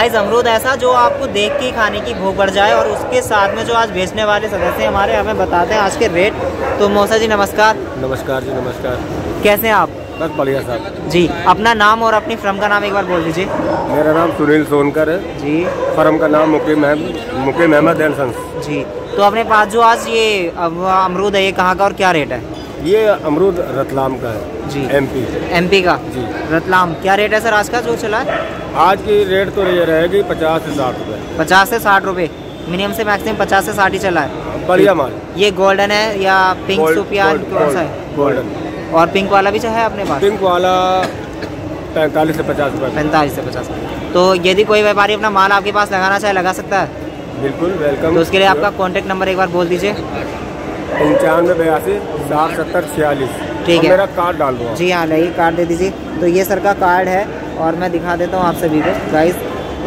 Guys अमरूद ऐसा जो आपको देख के खाने की भूख बढ़ जाए और उसके साथ में जो आज बेचने वाले सदस्य हमारे हमें बताते हैं आज के रेट तो मौसा जी नमस्कार। नमस्कार जी नमस्कार। कैसे हैं आप? बस बढ़िया साहब। जी अपना नाम और अपनी फर्म का नाम एक बार बोल दीजिए। मेरा नाम सुनील सोनकर है। जी। फर्म का नाम मुकीम मुकीम अहमद एंड सन्स। जी तो अपने पास जो आज ये अमरूद है ये कहाँ का और क्या रेट है? ये अमरूद रतलाम का है जी। एमपी एमपी का? जी। रतलाम क्या रेट है सर आज का जो चला है? आज की रेट तो ये रहेगी पचास से साठ रुपये पचास से साठ रुपये मिनिमम से मैक्सिमम पचास से साठ ही चला है। बढ़िया माल। ये गोल्डन है या पिंक सुपिया कौन सा है? गोल्डन और पिंक वाला भी है अपने पास? पिंक वाला पैंतालीस से पचास रुपये पैंतालीस से पचास। तो यदि कोई व्यापारी अपना माल आपके पास लगाना चाहे लगा सकता है? बिल्कुल वेलकम तो उसके लिए आपका कॉन्टैक्ट नंबर एक बार बोल दीजिए। पंचानवे बयासी साठ सत्तर छियालीस। ठीक है। मेरा कार्ड डाल दो जी हाँ लाइए कार्ड दे दीजिए। तो ये सर का कार्ड है और मैं दिखा देता हूँ आप सभी को। गाइस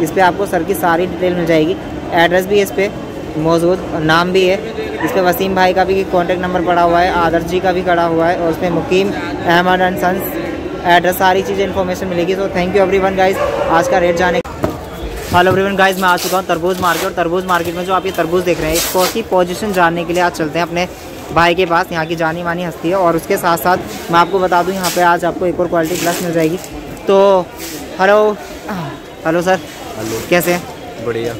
इस पर आपको सर की सारी डिटेल मिल जाएगी। एड्रेस भी इस पर मौजूद नाम भी है। इस पर वसीम भाई का भी कॉन्टैक्ट नंबर पड़ा हुआ है आदर्श जी का भी पड़ा हुआ है और उसमें Muqeem Ahmad and sons address सारी चीज़ें इन्फॉर्मेशन मिलेगी। तो थैंक यू एवरी वन आज का रेट जाने हेलो एवरीवन गाइस मैं आ चुका हूँ तरबूज मार्केट और तरबूज मार्केट में जो आप ये तरबूज देख रहे हैं इसको की पोजीशन जानने के लिए आज चलते हैं अपने भाई के पास यहाँ की जानी मानी हस्ती है और उसके साथ साथ मैं आपको बता दूँ यहाँ पे आज आपको एक और क्वालिटी प्लस मिल जाएगी। तो हेलो हेलो सर हेलो कैसे हैं? बढ़िया।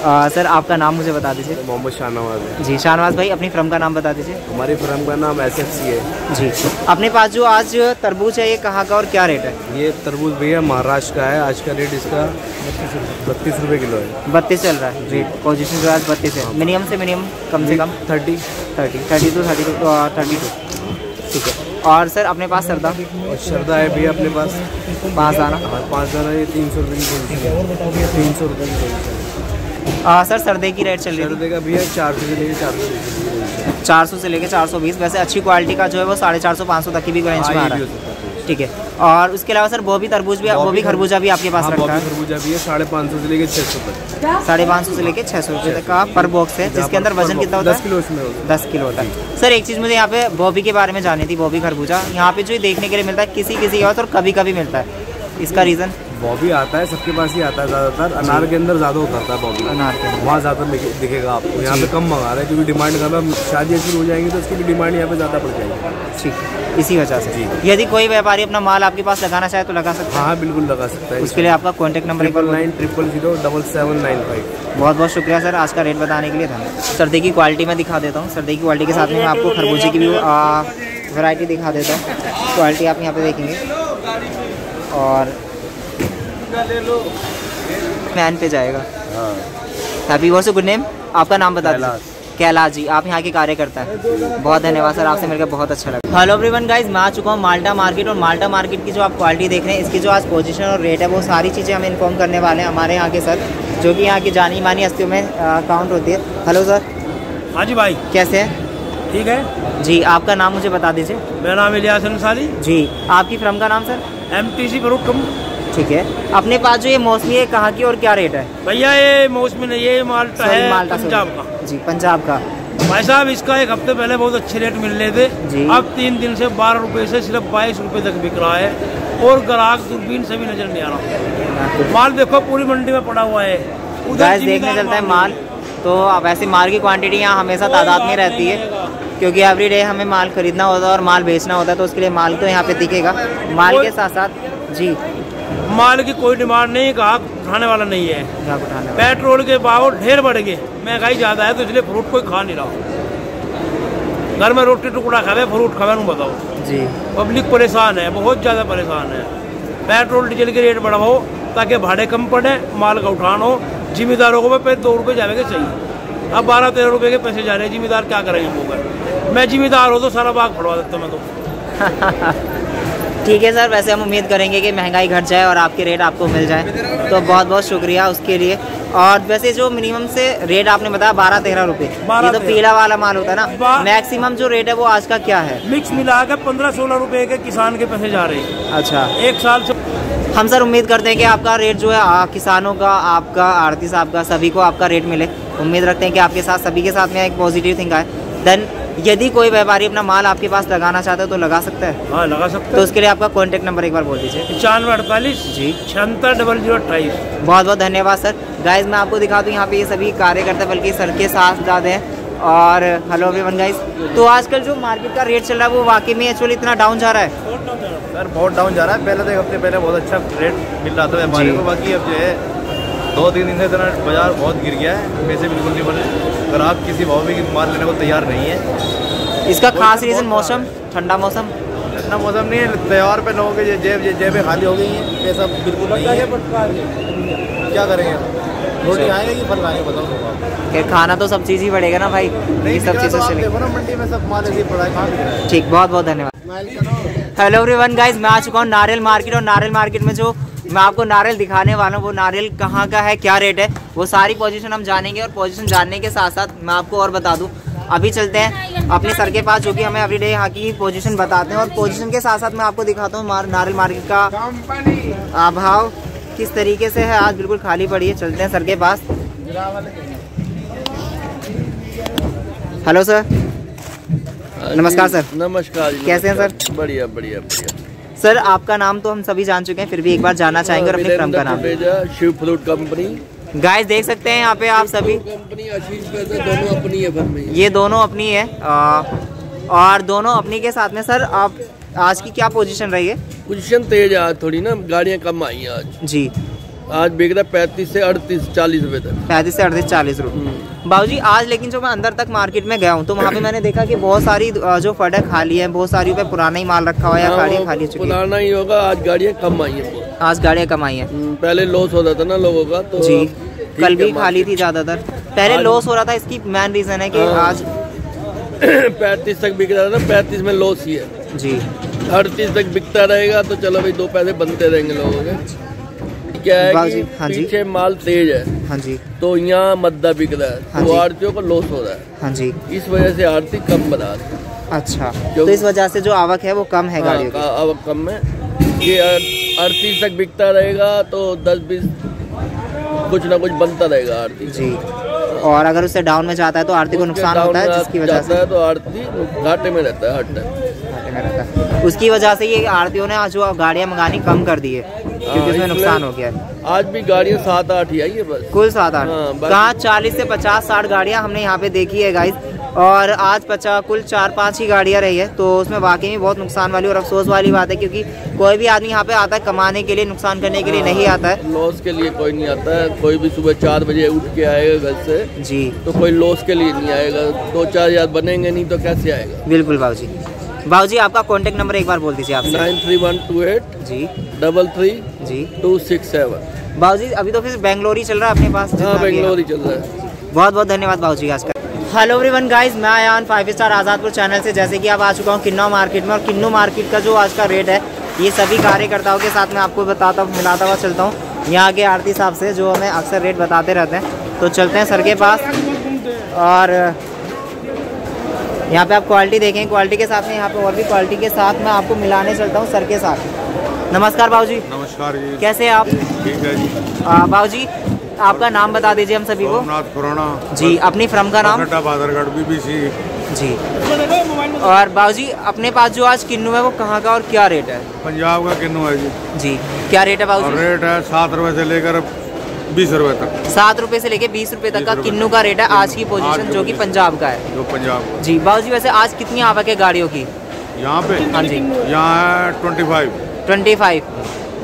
आ, सर आपका नाम मुझे बता दीजिए। मोहम्मद शाहनवाज है। जी शाहनवाज भाई अपनी फर्म का नाम बता दीजिए। हमारी फर्म का नाम एस एफ़ सी है जी अपने पास जो आज तरबूज है ये कहाँ का और क्या रेट है? ये तरबूज भैया महाराष्ट्र का है। आज का रेट इसका बत्तीस रुपये किलो है। बत्तीस चल रहा है? रेट पोजीशन जो है बत्तीस है। मिनिमम से मिनिमम कम से कम। Thirty thirty thirty two thirty two thirty two ठीक है। और सर अपने पास सरदा? और शरदा है भैया अपने पास। पाँच दाना। पाँच दाना ये तीन सौ रुपये की तीन सौ रुपये की है। आ, सर सरदे की रेट चल रही शरदे का भैया चार सौ से लेकर चार सौ। चार सौ से लेके चार सौ बीस। वैसे अच्छी क्वालिटी का जो है वो साढ़े चार सौ पाँच सौ तक की भी रेंज में आ रहा है। ठीक है। और उसके अलावा सर वो भी तरबूज भी वो भी खरबूजा भी आपके पास हाँ रखा है। खरबूजा भी है साढ़े पाँच सौ से लेकर छः सौ तक। साढ़े पाँच सौ से लेके छः सौ रुपये तक का पर बॉक्स है जिसके अंदर वज़न कितना होता है? दस किलो दस किलो होता है। सर एक चीज़ मुझे यहाँ पे बॉबी के बारे में जानी थी बॉबी खरबूजा। यहाँ पे जो देखने के लिए मिलता है किसी किसी और कभी कभी मिलता है। इसका रीज़न बॉबी आता है सबके पास ही आता है ज़्यादातर। अनार के अंदर ज़्यादा उतरता है बॉबी अनार के अंदर। वहाँ ज़्यादा दिखेगा आपको। यहाँ पे कम मंगा रहे हैं क्योंकि डिमांड करना शादियाँ शुरू हो जाएँगी तो उसकी भी डिमांड यहाँ पे ज़्यादा पड़ जाएगी। ठीक इसी वजह से। यदि कोई व्यापारी अपना माल आपके पास लगाना चाहे तो लगा सकता है। हाँ हाँ बिल्कुल लगा सकता है। उसके लिए आपका contact number triple nine triple zero double seven nine five बहुत बहुत शुक्रिया सर आज का रेट बताने के लिए धन्यवाद। सर्दी की क्वालिटी में दिखा देता हूँ। सर्दी की क्वालिटी के साथ में आपको खरबूजे की भी वैरायटी दिखा देता हूँ। क्वालिटी आप यहाँ पे देखेंगे। और मैन पे जाएगा। हाँ। हैप्पी वर्स गुड नेम आपका नाम बता कैलाश। दीजिए। कैलाश। जी आप यहाँ के कार्यकर्ता हैं। बहुत धन्यवाद सर आपसे मिलकर बहुत अच्छा लगा। हेलो एवरीवन गाइस मैं आ चुका हूँ माल्टा मार्केट और माल्टा मार्केट की जो आप क्वालिटी देख रहे हैं इसकी जो आज पोजीशन और रेट है वो सारी चीज़ें हम इन्फॉर्म करने वाले हैं हमारे यहाँ के सर जो कि यहाँ की जानी मानी हस्तियों में काउंट होती है। हेलो सर हाँ जी भाई। कैसे हैं? ठीक है। जी आपका नाम मुझे बता दीजिए। मेरा नाम इलियास अंसारी। जी आपकी फर्म का नाम सर एम टी सी ठीक है। अपने पास जो ये मौसमी है कहाँ की और क्या रेट है? भैया ये मौसमी नहीं ये माल्टा है माल्टा पंजाब का। जी पंजाब का। भाई साहब इसका एक हफ़्ते पहले बहुत अच्छे रेट मिल रहे थे। जी। अब तीन दिन से बारह रुपए से सिर्फ़ बाईस रुपए तक बिक रहा है। और ग्राहक दूरबीन से भी नज़र नहीं आ रहा। माल देखो पूरी मंडी में पड़ा हुआ है। उधर देखने चलता है माल तो अब वैसे माल की क्वांटिटी यहाँ हमेशा तादाद में रहती है। क्योंकि एवरी डे हमें माल खरीदना होता है और माल बेचना होता है तो उसके लिए माल तो यहाँ पे दिखेगा। माल के साथ साथ जी। माल की कोई डिमांड नहीं ग्राहक उठाने वाला नहीं है। पेट्रोल के भाव ढेर बढ़ गए। महँगाई ज़्यादा है तो इसलिए फ्रूट कोई खा नहीं रहा। घर में रोटी टुकड़ा खावे फ्रूट खावे नू बताओ। जी। पब्लिक परेशान है बहुत ज़्यादा परेशान है। पेट्रोल डीजल के रेट बढ़ाओ ताकि भाड़े कम पड़े माल का उठान। हो जिम्मेदारों को पे दो रुपये जावे के चाहिए अब बारह तेरह रुपए के पैसे जा रहे हैं जिम्मेदार क्या करेंगे वो मैं जिम्मेदार हो तो सारा बाग फड़वा देता मैं तो। ठीक है सर वैसे हम उम्मीद करेंगे कि महँगाई घट जाए और आपके रेट आपको मिल जाए। तो बहुत बहुत शुक्रिया उसके लिए। और वैसे जो मिनिमम से रेट आपने बताया बारह तेरह रुपये ये तो पीला वाला माल होता है ना। मैक्सिमम जो रेट है वो आज का क्या है? मिक्स मिला के पंद्रह सोलह रुपए के किसान के पैसे जा रहे हैं। अच्छा। एक साल से हम सर उम्मीद करते हैं कि आपका रेट जो है आ, किसानों का आपका आरती साहब का सभी को आपका रेट मिले। उम्मीद रखते हैं कि आपके साथ सभी के साथ में एक पॉजिटिव थिंग आए। देन यदि कोई व्यापारी अपना माल आपके पास लगाना चाहता है तो लगा सकता है। हाँ लगा सकते तो उसके लिए आपका कॉन्टैक्ट नंबर एक बार बोल दीजिए। पचानवे अड़तालीस जी। छिहत्तर डबल ज़ीरो अट्ठाईस। बहुत बहुत धन्यवाद सर। गाइज़ मैं आपको दिखा दूँ यहाँ पे ये सभी कार्यकर्ता बल्कि सर के साथ ज़्यादा हैं। और हेलो एवरीवन गाइज़ तो आजकल जो मार्केट का रेट चल रहा है वो वाकई में एक्चुअली इतना डाउन जा रहा है। सर बहुत डाउन जा रहा है। पहले तो एक हफ़्ते पहले बहुत अच्छा रेट मिल रहा था व्यापारी को। बाकी अब जो है दो तीन दिन से इतना बाज़ार बहुत गिर गया है। पैसे बिल्कुल नहीं बने। अगर आप किसी भाव में माल लेने को तैयार नहीं है इसका खास रीज़न मौसम? ठंडा मौसम? इतना मौसम नहीं है त्यौहार पे लोगों के जेब जेबें खाली हो गई हैं पैसा बिल्कुल नहीं है। क्या करेंगे रोटी आएँगे कि फल खाएँगे बताओ तो खैर खाना तो सब चीज़ ही पड़ेगा ना भाई। नहीं ये सब बिका चीज़ों तो से लेके- देखो ना मंडी में सब माल ऐसी पड़ा है है? ठीक बहुत बहुत धन्यवाद हेलो एवरीवन गाइस मैं आ चुका हूँ नारियल मार्केट और नारियल मार्केट में जो मैं आपको नारियल दिखाने वाला हूँ वो नारियल कहाँ का है क्या रेट है? वो सारी पोजीशन हम जानेंगे और पोजीशन जानने के साथ साथ मैं आपको और बता दूँ। अभी चलते हैं अपने सर के पास जो कि हमें एवरीडे यहाँ की पोजीशन बताते हैं और पोजीशन के साथ साथ मैं आपको दिखाता हूँ मार- नारियल मार्केट का अभाव किस तरीके से है आज बिल्कुल खाली पड़ी है चलते हैं सर के पास। हेलो सर नमस्कार सर नमस्कार कैसे हैं सर बढ़िया बढ़िया बढ़िया। सर आपका नाम तो हम सभी जान चुके हैं फिर भी एक बार जाना चाहेंगे और अपने का नाम शिव फ्रूट कंपनी। गाइस देख सकते हैं यहाँ पे आप सभी। कंपनी आशीष दोनों अपनी है में। ये दोनों अपनी है आ, और दोनों अपनी के साथ में। सर आप आज की क्या पोजीशन रही है? पोजीशन तेज है आज थोड़ी ना गाड़ियाँ कम आई हैं आज। जी। आज बिक रहा है पैंतीस से अड़तीस चालीस रुपए तक। पैंतीस से अड़तीस चालीस रुपये हम्म। बाबूजी आज लेकिन जो मैं अंदर तक मार्केट में गया हूँ तो वहाँ पे मैंने देखा कि बहुत सारी जो फट है खाली है बहुत सारी पे पुराना ही माल रखा हुआ है गाड़ियाँ खाली हो चुकी पुराना ही होगा आज गाड़ियाँ कम आई हैं। आज गाड़ियाँ कमाई है। हम्म, पहले लॉस होता था ना लोगों का तो जी कल भी खाली थी ज़्यादातर। पहले लॉस हो रहा था इसकी मेन रीज़न है कि हाँ। आज पैंतीस तक बिक रहा था ना पैंतीस में लॉस ही है। जी। अड़तीस तक बिकता रहेगा तो चलो भाई दो पैसे बनते रहेंगे लोगों के। क्या है कि हाँ पीछे माल तेज है। हाँ जी। तो यहाँ मद्दा बिक रहा है हाँ तो। आरतियों को लॉस हो रहा है। हाँ जी। इस वजह से आरती कम बना रही है। अच्छा। तो इस वजह से जो आवक है वो कम है गाड़ियों हाँ, की अब कम है। ये अड़तीस तक बिकता रहेगा तो दस बीस कुछ ना कुछ बनता रहेगा आरती जी। और अगर उससे डाउन में जाता है तो आरती को नुकसान होता है जिसकी वजह से? तो आरती घाटे में रहता है हर टाइम घाटे में रहता है। उसकी वजह से ये आरतीयों ने आज जो गाड़ियाँ मंगानी कम कर दी है। क्योंकि हाँ, इसलिए- नुकसान हो गया है। आज भी गाड़ियाँ सात आठ ही आई है बस। कुल सात आठ। हाँ, कहाँ चालीस से पचास साठ गाड़ियाँ हमने यहाँ पे देखी है गाइस और आज पचास कुल चार पाँच ही गाड़ियाँ रही है तो उसमें वाकई में बहुत नुकसान वाली और अफसोस वाली बात है क्योंकि कोई भी आदमी यहाँ पे आता है कमाने के लिए नुकसान करने के लिए नहीं आता है। लॉस के लिए कोई नहीं आता है। कोई भी सुबह चार बजे उठ के आएगा घर से जी। तो कोई लॉस के लिए नहीं आएगा। दो चार हज़ार बनेंगे नहीं तो कैसे आएगा? बिल्कुल बाबूजी। बाबूजी आपका कॉन्टेक्ट नंबर एक बार बोल दीजिए आप nine three one two eight जी। डबल थ्री जी। टू सिक्स सेवन बाबूजी अभी तो फिर बेंगलोर ही चल रहा है अपने पास हाँ। बेंगलोर ही चल रहा है। बहुत बहुत धन्यवाद आज का। हेलो एवरीवन गाइस मैं आया हूँ फाइव स्टार आज़ादपुर चैनल से। जैसे कि आप आ चुका हूँ किन्नौ मार्केट में और किन्नौ मार्केट का जो आज का रेट है ये सभी कार्यकर्ताओं के साथ मैं आपको बताता हूँ मिलाता हुआ चलता हूँ। यहाँ के आरती साहब से जो हमें अक्सर रेट बताते रहते हैं। तो चलते हैं सर के पास और यहाँ पे आप क्वालिटी देखें। क्वालिटी के साथ में यहाँ पे और भी क्वालिटी के साथ मैं आपको मिलाने चलता हूँ सर के साथ। नमस्कार बाबूजी। नमस्कार जी। कैसे आप? ठीक है जी। बाबूजी आपका नाम बता दीजिए हम सभी को। खुराना। जी अपनी फ्रम का नाम? बादरगढ़ बीबीसी जी। और बाबूजी अपने पास जो आज किन्नू है वो कहाँ का और क्या रेट है? पंजाब का किन्नू है जी। जी क्या रेट है बाबूजी? रेट है सात रुपए से लेकर बीस रुपए तक। सात रुपए से लेके बीस रुपए तक का किन्नू का रेट है आज की पोजीशन जो कि पंजाब का है। जो पंजाब जी बाबूजी वैसे आज कितनी आवक है गाड़ियों की? यहाँ पे? हाँ जी। यहाँ है twenty five twenty five.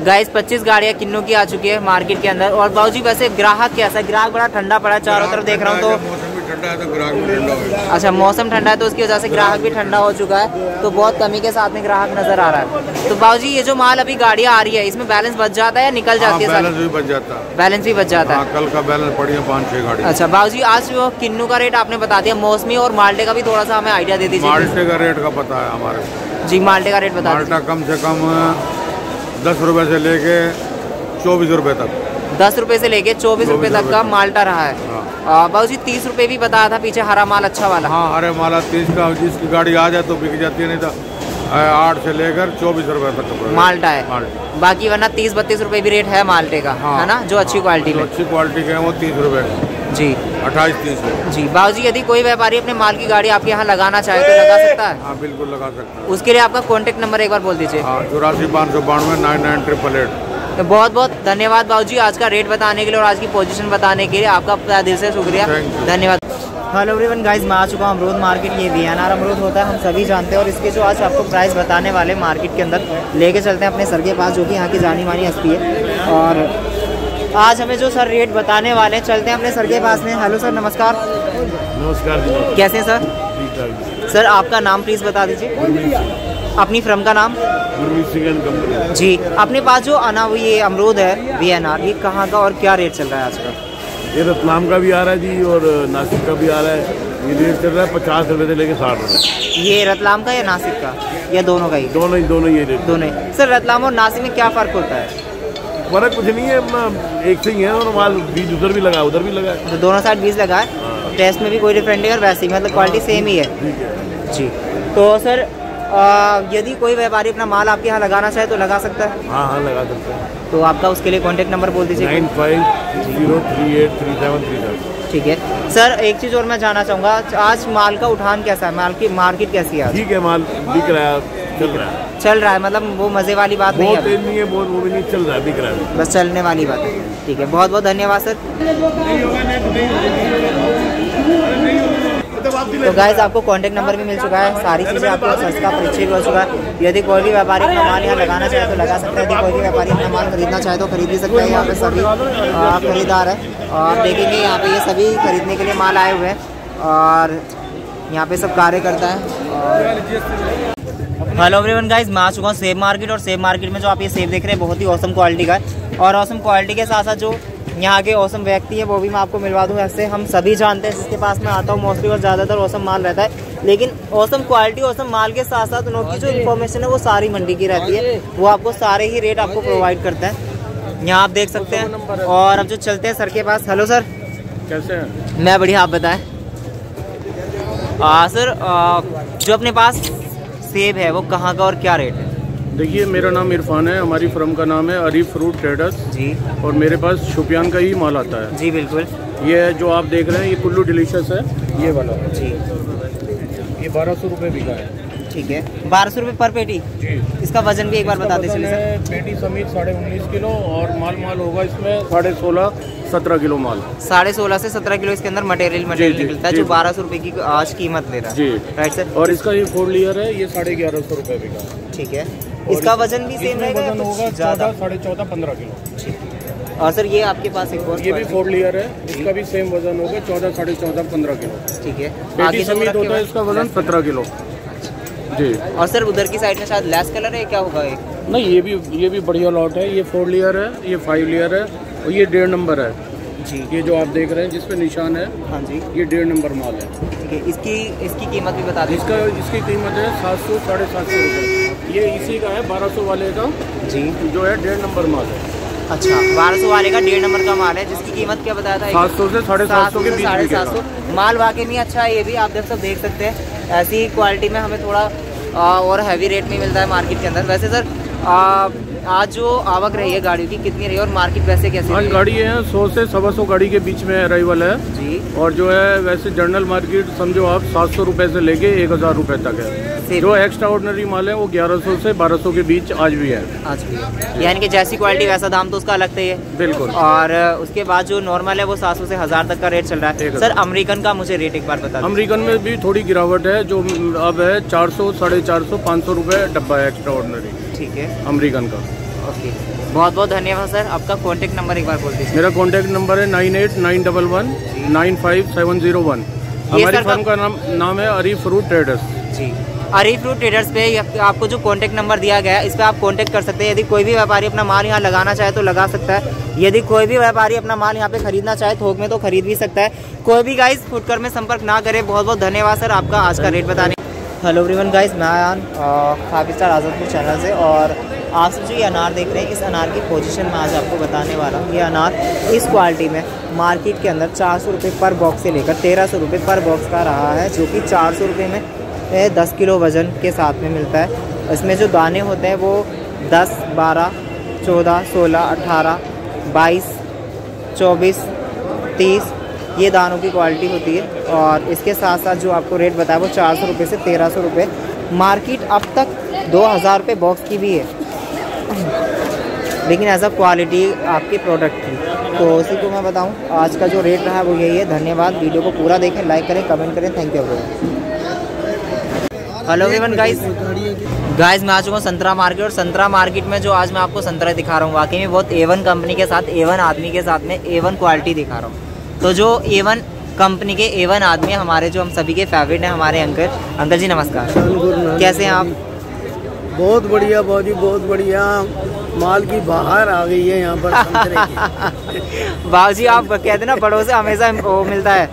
Guys पच्चीस गाड़ियाँ किन्नू की आ चुकी है मार्केट के अंदर। और बाबूजी वैसे ग्राहक कैसा है? ग्राहक बड़ा ठंडा पड़ा है चारों तरफ़ देख रहा हूँ तो। मौसम भी ठंडा है तो अच्छा मौसम ठंडा है तो उसकी वजह से ग्राहक भी ठंडा हो चुका है तो बहुत कमी के साथ में ग्राहक नज़र आ रहा है। तो बाबूजी ये जो माल अभी गाड़ियाँ आ रही है इसमें बैलेंस बच जाता है या निकल हाँ जाती है बैलेंस भी बच जाता है। बैलेंस भी बच जाता हाँ। है कल का बैलेंस पड़ी है पाँच छः गाड़ी अच्छा बाबूजी आज जो किन्नू का रेट आपने बता दिया मौसमी और माल्टे का भी थोड़ा सा हमें आइडिया दे दीजिए। माल्टे का रेट का पता है हमारे जी माल्टे का रेट बता माल्टा कम से कम दस रुपए से लेके चौबीस रुपए तक। दस रुपए से लेके चौबीस रुपए तक का माल्टा रहा है। हाँ। बाबूजी तीस रुपए भी बताया था पीछे हरा माल अच्छा वाला। हाँ अरे माला तीस का जिसकी गाड़ी आ जाए तो बिक जाती है नहीं तो आठ से लेकर चौबीस रुपए तक का माल्टा है। माल्टा। बाकी वरना तीस बत्तीस रुपए भी रेट है माल्टे का हाँ, है ना जो अच्छी हाँ, क्वालिटी में। अच्छी क्वालिटी के हैं वो तीस रुपए के। जी। अट्ठाईस तीन सौ। जी बाबूजी यदि कोई व्यापारी अपने माल की गाड़ी आपके यहाँ लगाना चाहे तो लगा सकता है? हाँ बिल्कुल लगा सकते हैं। उसके लिए आपका कॉन्टेक्ट नंबर एक बार बोल दीजिए। हाँ चौरासी पाँच सौ बानवे नाइन नाइन ट्रिपल एट। तो बहुत बहुत धन्यवाद बाबूजी आज का रेट बताने के लिए और आज की पोजीशन बताने के लिए। आपका दिल से शुक्रिया। धन्यवाद। हेलो एवरीवन गाइस मैं आ चुका हूँ अमरूद मार्केट ये वी एन अमरूद होता है हम सभी जानते हैं। और इसके जो आज आपको प्राइस बताने वाले मार्केट के अंदर लेके चलते हैं अपने सर के पास जो कि यहाँ की जानी मानी हस्ती है। और आज हमें जो सर रेट बताने वाले हैं चलते हैं अपने सर के पास में। हेलो सर नमस्कार। नमस्कार कैसे हैं सर सर आपका नाम प्लीज़ बता दीजिए। अपनी फ्रम का नाम? जी अपने पास जो अना ये अमरूद है वी एन ये कहाँ का और क्या रेट चल रहा है आजकल ये रतलाम का भी आ रहा है जी और नासिक का भी आ रहा है। ये रेट चल रहा है पचास रुपए से लेके साठ रुपए। ये रतलाम का या नासिक का? या दोनों का ही? दोनों ही दोनों ही रेट दोनों ही। सर रतलाम और नासिक में क्या फ़र्क होता है? फ़र्क कुछ नहीं है अपना एक से ही है और माल बीज उधर भी लगा उधर भी लगा। है तो दोनों साइड बीस लगा है। टेस्ट में भी कोई डिफरेंट नहीं और वैसे ही मतलब क्वालिटी सेम ही है। जी। तो सर यदि कोई व्यापारी अपना माल आपके यहाँ लगाना चाहे तो लगा सकता है? हाँ हाँ लगा सकते हैं। तो आपका उसके लिए कॉन्टैक्ट नंबर बोल दीजिए। Nine five zero three eight three seven three seven. ठीक है। सर एक चीज़ और मैं जानना चाहूँगा आज माल का उठान कैसा है? माल की मार्केट कैसी है ठीक है माल बिक रहा है। चल रहा है चल रहा है मतलब वो मज़े वाली बात नहीं बहुत है नहीं है बहुत वो भी नहीं चल रहा है बिक रहा है बस चलने वाली बात है ठीक है बहुत बहुत धन्यवाद सर तो गाइज़ आपको कॉन्टैक्ट नंबर भी मिल चुका है सारी चीज़ें आपको सस्ता भी हो चुका है यदि कोई भी व्यापारी अपना माल यहाँ लगाना चाहे तो लगा सकता है यदि कोई भी व्यापारी अपना माल खरीदना चाहे तो खरीद भी सकते हैं यहाँ पे सभी खरीदार है और देखेंगे यहाँ पे ये सभी खरीदने के लिए माल आए हुए हैं और यहाँ पे सब कार्य करता है हेलो एवरीवन गाइस मैं आ चुका हूँ सेब मार्केट और सेब मार्केट में जो आप ये सेब देख रहे हैं बहुत ही औसम क्वालिटी का है। और औसम क्वालिटी के साथ साथ जो यहाँ के औसम व्यक्ति है वो भी मैं आपको मिलवा दूँ। ऐसे हम सभी जानते हैं जिसके पास मैं आता हूँ मोस्टली और ज़्यादातर औसम माल रहता है। लेकिन औसम क्वालिटी औसम माल के साथ साथ उन की जो इन्फॉर्मेशन है वो सारी मंडी की रहती है। वो आपको सारे ही रेट आपको प्रोवाइड करते हैं। यहाँ आप देख सकते हैं। और अब जो चलते हैं सर के पास। Hello sir. कैसे हैं? मैं बढ़िया आप बताएँ। सर जो अपने पास सेब है वो कहाँ का और क्या रेट है? देखिए मेरा नाम इरफान है हमारी फर्म का नाम है अरीफ फ्रूट ट्रेडर्स जी। और मेरे पास शुपियान का ही माल आता है। जी बिल्कुल। ये जो आप देख रहे हैं ये कुल्लू डिलीशियस है ये वाला। जी। ये बारह सौ रुपये बिका है। ठीक है। बारह सौ रुपये पर पेटी? जी। इसका वज़न भी एक बार सर है पेटी समेत साढ़े उन्नीस किलो और माल माल होगा इसमें साढ़े सोलह। सत्रह किलो माल। साढ़े सोलह से सत्रह किलो इसके अंदर मटेरियल मटेरियल निकलता है जो बारह सौ रुपये की आज कीमत ले रहा है। जी। राइट सर और इसका ये फोर लियर है ये साढ़े ग्यारह सौ रुपये बिका है ठीक है। इसका वज़न भी सेम रहेगा वज़न होगा ज़्यादा? साढ़े चौदह पंद्रह किलो। और सर ये आपके पास एक और ये भी फोर लियर है। इसका भी सेम वज़न होगा चौदह साढ़े चौदह पंद्रह किलो। ठीक है। पेटी समेत होता है इसका वज़न सत्रह किलो। जी। और सर उधर की साइड में शायद लेस कलर है क्या होगा ये? नहीं ये भी ये भी बढ़िया लॉट है ये फोर लेयर है ये फाइव लेयर है। और ये डेढ़ नंबर है। जी। ये जो आप देख रहे हैं जिसपे निशान है हाँ जी। ये डेढ़ नंबर माल है। ठीक है इसकी इसकी कीमत भी बता दीजिए इसका इसकी कीमत है सात सौ साढ़े सात सौ रुपये ये इसी का है बारह सौ वाले का। जी। जो है डेढ़ नंबर माल है। अच्छा बारह सौ वाले का डेढ़ नंबर का माल है जिसकी कीमत क्या बताया था? सात सौ से साढ़े सात सौ के साढ़े सात सौ। माल वाकई में अच्छा है ये भी आप सब देख सकते हैं। ऐसी क्वालिटी में हमें थोड़ा और हैवी रेट में मिलता है मार्केट के अंदर। वैसे सर आ, आज जो आवक रही है गाड़ियों की कितनी रही है और मार्केट वैसे कैसे आज गाड़ी है सौ से सवा सौ गाड़ी के बीच में अराइवल है। जी। और जो है वैसे जनरल मार्केट समझो आप सात सौ रुपये से लेके एक हज़ार रुपये तक है। जो एक्स्ट्रा ऑर्डनरी माल है वो ग्यारह सौ से बारह सौ के बीच आज भी है। आज भी यानी कि जैसी क्वालिटी वैसा दाम तो उसका अलग ही है। बिल्कुल। और उसके बाद जो नॉर्मल है वो सात सौ से हज़ार तक का रेट चल रहा है। सर। अमेरिकन का मुझे रेट एक बार बता अमेरिकन में भी थोड़ी गिरावट है जो अब है चार सौ साढ़े चार सौ पाँच सौ रुपये डब्बा है एक्स्ट्रा ऑर्डनरी ठीक है। अमेरिकन का। ओके। बहुत बहुत धन्यवाद सर। आपका कॉन्टैक्ट नंबर एक बार बोल दीजिए। मेरा कॉन्टैक्ट नंबर है nine eight nine double one nine five seven zero one. हमारी फर्म का नाम नाम है अरी फ्रूट ट्रेडर्स जी। अरी फ्रूट ट्रेडर्स पे आपको जो कॉन्टैक्ट नंबर दिया गया है इस पर आप कॉन्टैक्ट कर सकते हैं। यदि कोई भी व्यापारी अपना माल यहाँ लगाना चाहे तो लगा सकता है। यदि कोई भी व्यापारी अपना माल यहाँ पे खरीदना चाहे थोक में तो खरीद भी सकता है। कोई भी गाइस फुटकर में संपर्क ना करे। बहुत बहुत धन्यवाद सर आपका आज का रेट बताने हेलो एवरीवन गाइस, मैं आयान खाफी स्टार आज़ादपुर चैनल से और आप जो ये अनार देख रहे हैं, इस अनार की पोजीशन मैं आज आपको बताने वाला हूँ। ये अनार इस क्वालिटी में मार्केट के अंदर चार सौ रुपये पर बॉक्स से लेकर तेरह सौ रुपये पर बॉक्स का रहा है, जो कि चार सौ रुपये में दस किलो वज़न के साथ में मिलता है। इसमें जो दाने होते हैं, वो दस, बारह, चौदह, सोलह, अठारह, बाईस, चौबीस, तीस ये दानों की क्वालिटी होती है और इसके साथ साथ जो आपको रेट बताया, वो चार सौ से तेरह सौ मार्केट अब तक दो हज़ार रुपये बॉक्स की भी है। लेकिन एज अ क्वालिटी आपके प्रोडक्ट की। तो उसी को मैं बताऊँ, आज का जो रेट रहा वो यही है। धन्यवाद। वीडियो को पूरा देखें लाइक करें कमेंट करें। Thank you hello everyone guys guys मैं आ चुका हूँ संतरा मार्केट और संतरा मार्केट में जो आज मैं आपको संतरा दिखा रहा हूँ, वाकई में बहुत एवन कंपनी के साथ एवन आदमी के साथ में एवन क्वालिटी दिखा रहा हूँ। तो जो एवन कंपनी के एवन आदमी हमारे जो हम सभी के फेवरेट हैं हमारे अंकल अंकल जी नमस्कार। कैसे हैं आप? बहुत बढ़िया बहुत ही बहुत बढ़िया। माल की बाहर आ गई है यहाँ पर बाबू जी आप कहते ना बड़ों से हमेशा वो मिलता है।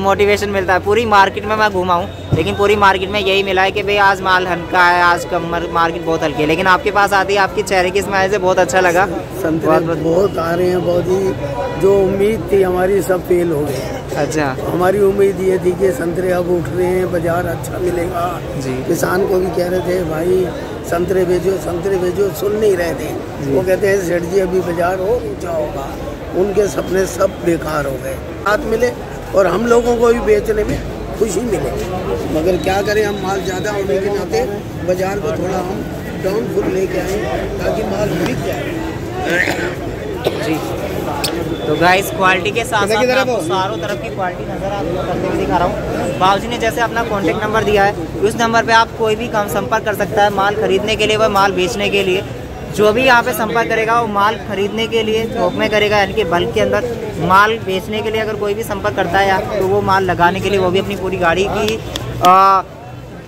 मोटिवेशन मिलता है। पूरी मार्केट में मैं घूमा हूँ। लेकिन पूरी मार्केट में यही मिला है कि भाई आज माल हल्का है आज कम मार्केट बहुत हल्की है। लेकिन आपके पास आती है आपके चेहरे की स्माइल से बहुत अच्छा लगा। संतरे बहुत, बहुत आ रहे हैं बहुत ही जो उम्मीद थी हमारी सब फेल हो गई। अच्छा। हमारी उम्मीद ये थी कि संतरे अब उठ रहे हैं बाज़ार अच्छा मिलेगा। जी। किसान को भी कह रहे थे भाई संतरे भेजो संतरे भेजो सुन नहीं रहे थे। वो कहते हैं सेठ जी अभी बाज़ार हो ऊँचा होगा। उनके सपने सब बेकार हो गए। हाथ मिले और हम लोगों को भी बेचने में खुशी मिले। मगर क्या करें हम माल ज़्यादा होने के नाते बाज़ार को थोड़ा हम डाउन फुल लेके आए ताकि माल बिक जाए। जी। तो गाइस क्वालिटी के साथ साथ मैं आपको चारों तरफ़ की क्वालिटी नज़र आपको करते हुए दिखा रहा हूँ। बाबूजी ने जैसे अपना कॉन्टेक्ट नंबर दिया है उस नंबर पे आप कोई भी कम संपर्क कर सकता है माल खरीदने के लिए व माल बेचने के लिए। जो भी यहाँ पे संपर्क करेगा वो माल खरीदने के लिए थोक में करेगा यानी कि बल्क के अंदर। माल बेचने के लिए अगर कोई भी संपर्क करता है तो वो माल लगाने के लिए वो भी अपनी पूरी गाड़ी की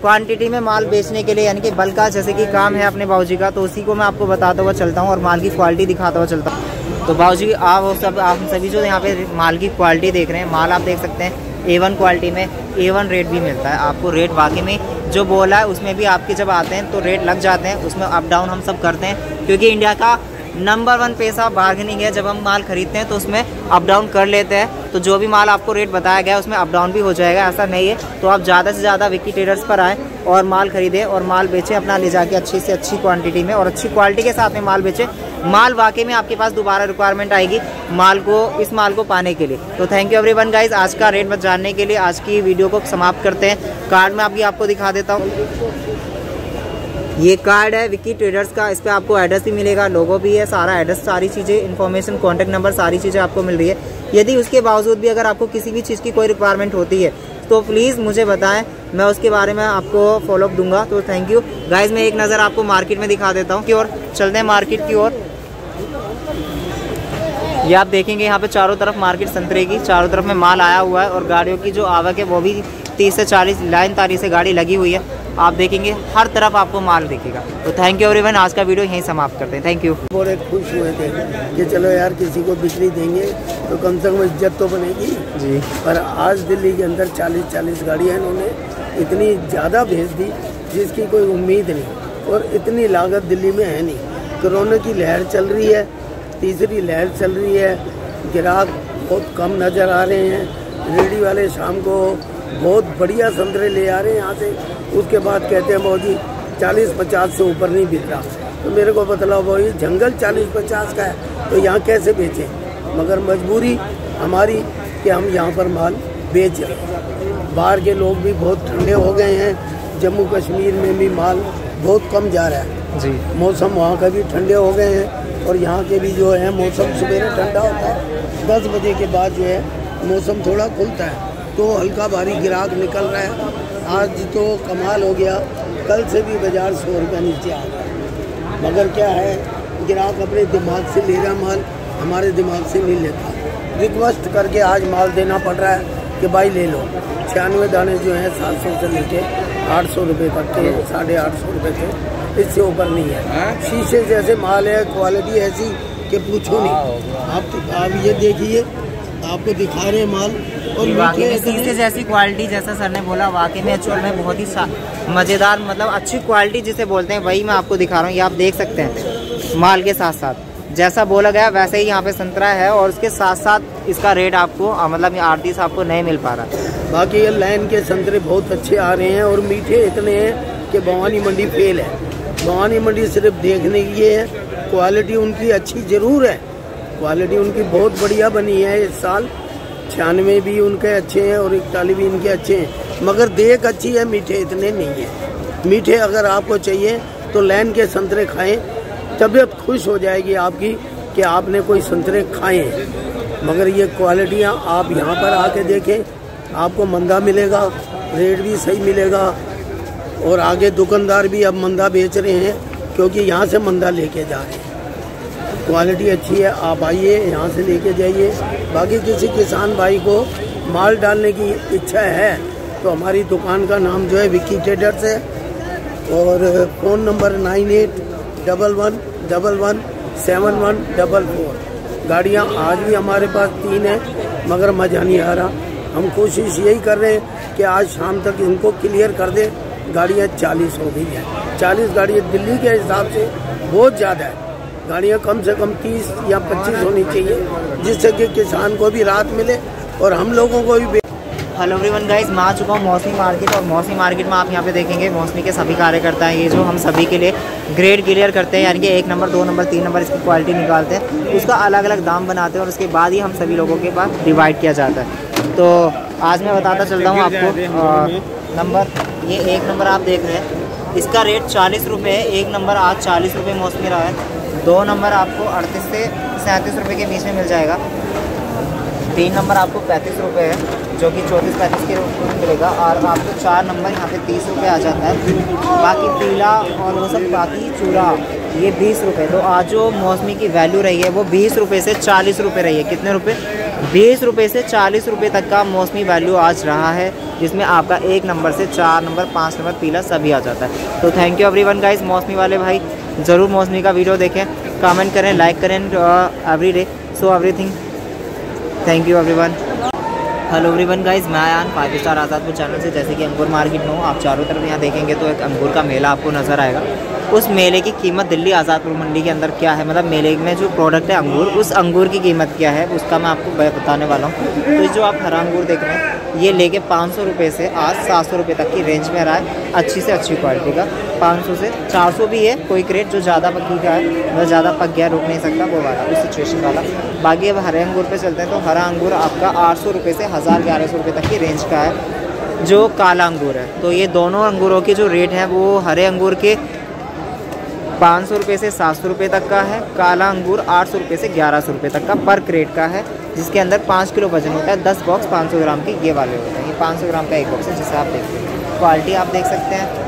क्वांटिटी में माल बेचने के लिए, यानी कि बल्क का जैसे कि काम है अपने बाबूजी का तो उसी को मैं आपको बताता हुआ चलता हूँ और माल की क्वालिटी दिखाता हुआ चलता हूँ। तो बाबूजी, आप सब, आप सभी जो यहाँ पे माल की क्वालिटी देख रहे हैं, माल आप देख सकते हैं ए वन क्वालिटी में ए वन रेट भी मिलता है। आपको रेट वाकई में जो बोला है, उसमें भी आपके जब आते हैं तो रेट लग जाते हैं, उसमें अप डाउन हम सब करते हैं, क्योंकि इंडिया का नंबर वन पैसा बार्गेनिंग है। जब हम माल खरीदते हैं तो उसमें अप डाउन कर लेते हैं। तो जो भी माल आपको रेट बताया गया है, उसमें अप डाउन भी हो जाएगा। ऐसा नहीं है। तो आप ज़्यादा से ज़्यादा विक्की ट्रेडर्स पर आएँ और माल खरीदें और माल बेचें अपना ले जाके अच्छी से अच्छी क्वांटिटी में और अच्छी क्वालिटी के साथ में माल बेचें। माल वाकई में आपके पास दोबारा रिक्वायरमेंट आएगी माल को, इस माल को पाने के लिए। तो थैंक यू एवरीवन गाइस आज का रेट बस जानने के लिए आज की वीडियो को समाप्त करते हैं। कार्ड में आपकी आपको दिखा देता हूँ। ये कार्ड है विक्की ट्रेडर्स का, इस पर आपको एड्रेस भी मिलेगा लोगो भी है, सारा एड्रेस सारी चीज़ें इन्फॉर्मेशन कॉन्टैक्ट नंबर सारी चीज़ें आपको मिल रही है। यदि उसके बावजूद भी अगर आपको किसी भी चीज़ की कोई रिक्वायरमेंट होती है तो प्लीज़ मुझे बताएँ, मैं उसके बारे में आपको फॉलोअप दूँगा। तो थैंक यू गाइज़ मैं एक नज़र आपको मार्केट में दिखा देता हूँ की ओर, चलते हैं मार्केट की ओर। ये आप देखेंगे, यहाँ पे चारों तरफ़ मार्केट संतरे की, चारों तरफ़ में माल आया हुआ है और गाड़ियों की जो आवक है, वो भी तीस से चालीस, लाइन तारीख से गाड़ी लगी हुई है। आप देखेंगे हर तरफ़ आपको माल दिखेगा। तो थैंक यू एवरीवन आज का वीडियो यहीं समाप्त करते हैं। थैंक यू बड़े खुश हुए थे कि चलो यार किसी को बिजली देंगे तो कम से कम इज़्ज़त तो बनेगी। जी। पर आज दिल्ली के अंदर चालीस चालीस गाड़ियाँ इन्होंने इतनी ज़्यादा भेज दी जिसकी कोई उम्मीद नहीं। और इतनी लागत दिल्ली में है नहीं। कोरोना की लहर चल रही है तीसरी लहर चल रही है ग्राहक बहुत कम नज़र आ रहे हैं। रेडी वाले शाम को बहुत बढ़िया संतरे ले आ रहे हैं यहाँ से। उसके बाद कहते हैं भाजी चालीस पचास से ऊपर नहीं बिक रहा। तो मेरे को बतलाओ भाई जंगल चालीस पचास का है तो यहाँ कैसे बेचें? मगर मजबूरी हमारी कि हम यहाँ पर माल बेच रहे बाहर के लोग भी बहुत ठंडे हो गए हैं जम्मू कश्मीर में भी माल बहुत कम जा रहा है। जी। मौसम वहाँ का भी ठंडे हो गए हैं और यहाँ के भी जो है मौसम सवेरे ठंडा होता है दस बजे के बाद जो है मौसम थोड़ा खुलता है तो हल्का भारी गिराक निकल रहा है। आज तो कमाल हो गया। कल से भी बाज़ार सौ रुपये नीचे आ गया। मगर क्या है ग्राहक अपने दिमाग से ले रहा माल हमारे दिमाग से नहीं लेता। रिक्वेस्ट करके आज माल देना पड़ रहा है कि भाई ले लो। छियानवे दाने जो हैं सात सौ से लेके आठ सौ रुपये तक के साढ़े आठ सौ रुपये के इससे ऊपर नहीं है। शीशे जैसे माल है क्वालिटी ऐसी कि पूछो नहीं। आप आप ये देखिए आपको दिखा रहे हैं माल वाकई में शीशे जैसी क्वालिटी जैसा सर ने बोला वाकई में एक्चुअल में बहुत ही मज़ेदार मतलब अच्छी क्वालिटी जिसे बोलते हैं वही मैं आपको दिखा रहा हूँ ये आप देख सकते हैं माल के साथ साथ जैसा बोला गया वैसे ही यहाँ पे संतरा है और उसके साथ साथ इसका रेट आपको मतलब आरती से आपको नहीं मिल पा रहा। बाकी ये लाइन के संतरे बहुत अच्छे आ रहे हैं और मीठे इतने हैं कि भवानी मंडी फेल है। भवानी मंडी सिर्फ़ देखने की है क्वालिटी उनकी अच्छी ज़रूर है। क्वालिटी उनकी बहुत बढ़िया बनी है इस साल। छियानवे भी उनके अच्छे हैं और इकतालीस भी इनके अच्छे हैं। मगर देख अच्छी है, मीठे इतने नहीं है। मीठे अगर आपको चाहिए तो लैन के संतरे खाएँ, तबीयत खुश हो जाएगी आपकी कि आपने कोई संतरे खाए मगर ये क्वालिटियाँ आप यहाँ पर आके देखें, आपको मंदा मिलेगा, रेट भी सही मिलेगा और आगे दुकानदार भी अब मंदा बेच रहे हैं क्योंकि यहाँ से मंदा लेके जा रहे हैं। क्वालिटी अच्छी है, आप आइए, यहाँ से लेके जाइए। बाकी किसी किसान भाई को माल डालने की इच्छा है तो हमारी दुकान का नाम जो है विक्की ट्रेडर्स है। और phone number nine eight double one double one, seven one, double four. गाड़ियाँ आज भी हमारे पास तीन है, मगर मज़ा नहीं आ रहा हम कोशिश यही कर रहे हैं कि आज शाम तक इनको क्लियर कर दें। गाड़ियाँ चालीस हो गई हैं। चालीस गाड़ियाँ दिल्ली के हिसाब से बहुत ज़्यादा है। गाड़ियाँ कम से कम तीस या पच्चीस होनी चाहिए, जिससे कि किसान को भी राहत मिले और हम लोगों को भी हेलो एवरीवन गाइस मैं आ चुका हूँ मौसमी मार्केट और मौसमी मार्केट में आप यहाँ पे देखेंगे, मौसमी के सभी कार्यकर्ता हैं, ये जो हम सभी के लिए ग्रेड क्लियर करते हैं, यानी कि एक नंबर दो नंबर तीन नंबर इसकी क्वालिटी निकालते हैं, उसका अलग अलग दाम बनाते हैं और उसके बाद ही हम सभी लोगों के पास डिवाइड किया जाता है। तो आज मैं बताता चलता हूँ आपको नंबर ये एक नंबर आप देख रहे हैं, इसका रेट चालीस रुपये है, एक नंबर आज चालीस रुपये मौसमी रहा है। दो नंबर आपको अड़तीस से सैंतीस रुपये के बीच में मिल जाएगा। तीन नंबर आपको पैंतीस रुपये है, जो कि चौबीस पैंतीस के रूप में मिलेगा और आपको चार नंबर यहाँ पे तीस रुपये आ जाता है। बाकी पीला और वो सब बाकी चूड़ा ये बीस रुपये तो आज जो मौसमी की वैल्यू रही है, वो बीस रुपये से चालीस रुपये रही है। कितने रुपये बीस रुपये से चालीस रुपये तक का मौसमी वैल्यू आज रहा है, जिसमें आपका एक नंबर से चार नंबर, पाँच नंबर पीला सभी आ जाता है। तो थैंक यू एवरीवन गाइस मौसमी वाले भाई। ज़रूर मौसमी का वीडियो देखें कमेंट करें लाइक करें every day so everything thank you everyone hello everyone guys मैं Ayaan five star Azadpur channel से। जैसे कि अंगूर मार्केट में हूँ, आप चारों तरफ़ यहाँ देखेंगे तो एक अंगूर का मेला आपको नज़र आएगा। उस मेले की कीमत दिल्ली आज़ादपुर मंडी के अंदर क्या है? मतलब मेले में जो प्रोडक्ट है अंगूर, उस अंगूर की कीमत क्या है? उसका मैं आपको बताने वाला हूँ। तो जो आप हरा अंगूर देख रहे हैं ये लेके पाँच सौ रुपये से आज सात सौ रुपये तक की रेंज में रहा है। अच्छी से अच्छी क्वालिटी का। पाँच सौ से चार सौ भी है, कोई क्रेट जो ज़्यादा पकी का है मतलब ज़्यादा पक गया रुक नहीं सकता, वो वाला, उस सिचुएशन वाला। बाकी अब हरे अंगूर पे चलते हैं तो हरा अंगूर आपका आठ सौ रुपये से हज़ार ग्यारह सौ रुपये तक की रेंज का है, जो काला अंगूर है। तो ये दोनों अंगूरों के जो रेट हैं, वो हरे अंगूर के पाँच सौ रुपये से सात सौ रुपये तक का है, काला अंगूर आठ सौ रुपये से ग्यारह सौ रुपये तक का पर क्रेट का है। जिसके अंदर पाँच किलो वज़न होता है, दस बॉक्स पाँच सौ ग्राम के ये वाले होते हैं। ये पाँच सौ ग्राम का एक बॉक्स है, जिसे आप देखते हैं। क्वालिटी आप देख सकते हैं।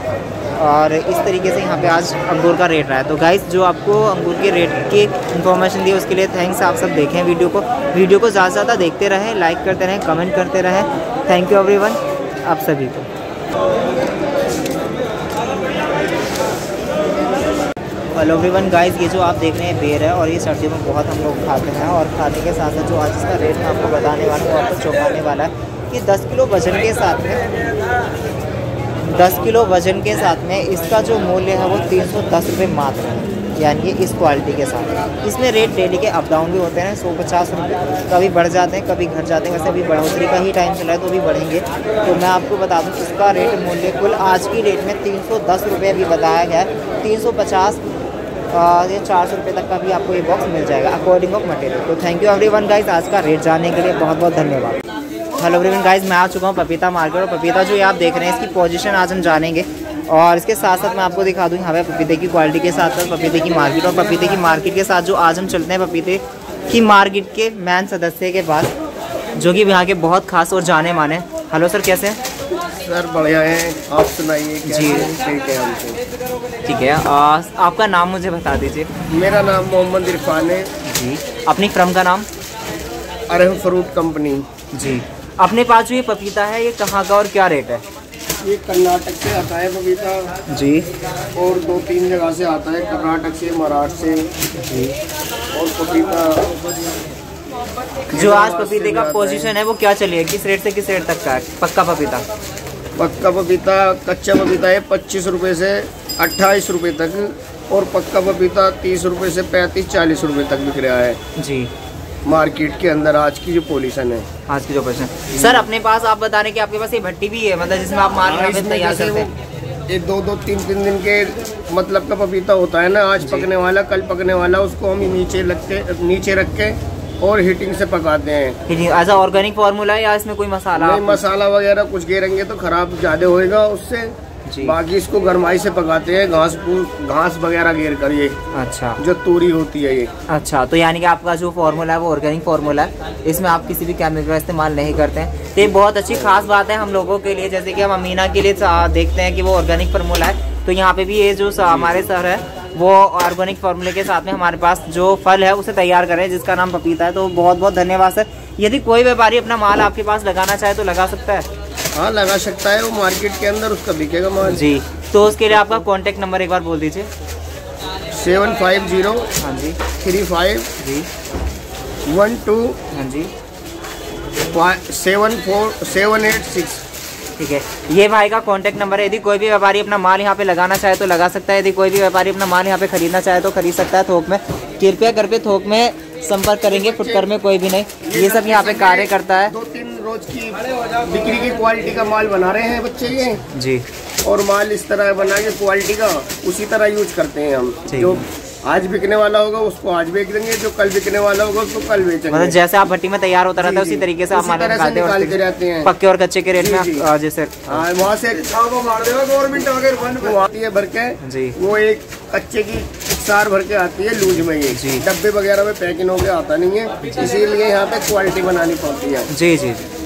और इस तरीके से यहाँ पे आज अंगूर का रेट रहा है। तो गाइस जो आपको अंगूर के रेट की इन्फॉर्मेशन दी उसके लिए थैंक्स आप सब देखें वीडियो को। वीडियो को ज़्यादा से ज़्यादा देखते रहें लाइक करते रहें कमेंट करते रहें। थैंक यू एवरीवन आप सभी को। हेलो एवरीवन गाइस ये जो आप देख रहे हैं बेर है और ये सर्दियों में बहुत हम लोग खाते हैं और खाने के साथ साथ जो आज इसका रेट मैं आपको बताने वाला हूँ आपको चौंकाने वाला है कि 10 किलो वज़न के साथ में 10 किलो वज़न के साथ में इसका जो मूल्य है वो तीन सौ दस रुपये मात्र है, यानी कि इस क्वालिटी के साथ। इसमें रेट डेली के अप डाउन भी होते हैं, सौ पचास रुपये कभी बढ़ जाते हैं, कभी घट जाते हैं, वैसे अभी बढ़ोतरी का ही टाइम चला है तो भी बढ़ेंगे। तो मैं आपको बता दूँ, इसका रेट मूल्य कुल आज की डेट में तीन सौ दस रुपये अभी बताया गया है, तीन सौ पचास ये चार सौ रुपये तक का भी आपको ये बॉक्स मिल जाएगा अकॉर्डिंग ऑफ़ मटेरियल तो थैंक यू एवरी गाइज़ आज का रेट जानने के लिए बहुत बहुत धन्यवाद। हेलो एवरीवन गाइस मैं आ चुका हूँ पपीता मार्केट और पपीता जो ये आप देख रहे हैं, इसकी पोजीशन आज हम जानेंगे। और इसके साथ साथ मैं आपको दिखा दूँ, यहाँ पे पपीते की क्वालिटी के साथ साथ पपीते की मार्केट और पपीते की मार्केट के साथ जो आज हम चलते हैं पपीते की मार्केट के मैन सदस्य के पास, जो कि यहाँ के बहुत खास और जाने माने हेलो सर कैसे हैं? सर बढ़िया है। आप सुनाइए जी। ठीक है हमसे ठीक है आ, आपका नाम मुझे बता दीजिए। मेरा नाम मोहम्मद इरफान है। जी। अपनी फ्रम का नाम? अरह फ्रूट कंपनी। जी। अपने पास जो ये पपीता है ये कहाँ का और क्या रेट है? ये कर्नाटक से आता है पपीता। जी। और दो तीन जगह से आता है कर्नाटक से महाराष्ट्र से। जी। और पपीता जो आज पपीते का पोजीशन है। वो क्या चलिए किस रेट से किस रेट तक का है? पक्का पपीता? पक्का पपीता कच्चा पपीता है पच्चीस रुपये से अट्ठाईस रुपये तक और पक्का पपीता तीस रुपये से पैंतीस चालीस रुपये तक बिक रहा है। जी। मार्केट के अंदर आज की जो पोल्यूशन है। आज की जो पोजीशन सर अपने पास आप बता रहे कि आपके पास ये भट्टी भी है मतलब जिसमें आप इसमें तैयार करते हैं। ये दो दो तीन तीन दिन के मतलब का पपीता होता है ना आज पकने वाला कल पकने वाला उसको हम नीचे रख के नीचे रख के और हीटिंग से पकाते हैं। ऐसा ऑर्गेनिक फार्मूला है या इसमें कोई मसाला नहीं मसाला वगैरह कुछ गिरेंगे तो खराब ज़्यादा होएगा उससे। बाकी इसको गरमाई से पकाते हैं घास घास वगैरह घेर कर ये। अच्छा। जो तूरी होती है ये। अच्छा तो यानी कि आपका जो फार्मूला है वो ऑर्गेनिक फार्मूला है। इसमें आप किसी भी केमिकल का इस्तेमाल नहीं करते हैं। तो ये बहुत अच्छी खास बात है हम लोगों के लिए। जैसे कि हम अमीना के लिए देखते हैं कि वो ऑर्गेनिक फार्मूला है। तो यहाँ पे भी ये जो हमारे सर है वो ऑर्गेनिक फार्मूले के साथ में हमारे पास जो फल है उसे तैयार करें जिसका नाम पपीता है। तो बहुत बहुत धन्यवाद सर। यदि कोई व्यापारी अपना माल आपके पास लगाना चाहे तो लगा सकता है। हाँ लगा सकता है। वो मार्केट के अंदर उसका बिकेगा माल। जी। तो उसके लिए आपका कॉन्टेक्ट नंबर एक बार बोल दीजिए। सेवन फाइव ज़ीरो हाँ जी। थ्री फाइव जी। वन टू हाँ जी। Seven four seven eight six. ठीक है। ये भाई का कांटेक्ट नंबर है। यदि कोई भी व्यापारी अपना माल यहाँ पे लगाना चाहे तो लगा सकता है। यदि कोई भी व्यापारी अपना माल यहाँ पे खरीदना चाहे तो खरीद सकता है थोक में। कृपया करके थोक में संपर्क करेंगे फुटकर में कोई भी नहीं। ये सब यहाँ पे कार्य करता है। दो तीन रोज की बिक्री की क्वालिटी का माल बना रहे हैं बच्चे ये। जी। और माल इस तरह बना के क्वालिटी का उसी तरह यूज़ करते हैं हम। जो। आज बिकने वाला होगा उसको आज बेच देंगे जो कल बिकने वाला होगा उसको कल बेचेंगे। मतलब जैसे आप भट्टी में तैयार होता रहता है उसी तरीके से आप से निकालते निकालते हैं हैं। पक्के और कच्चे के रेट में। जैसे हाँ वहाँ से गवर्नमेंट अगर वो आती है भर के जी। वो एक कच्चे की सार भर के आती है लूज में ये। डब्बे वगैरह में पैकिंग होकर आता नहीं है। इसीलिए यहाँ पे क्वालिटी बनानी पड़ती है। जी जी जी।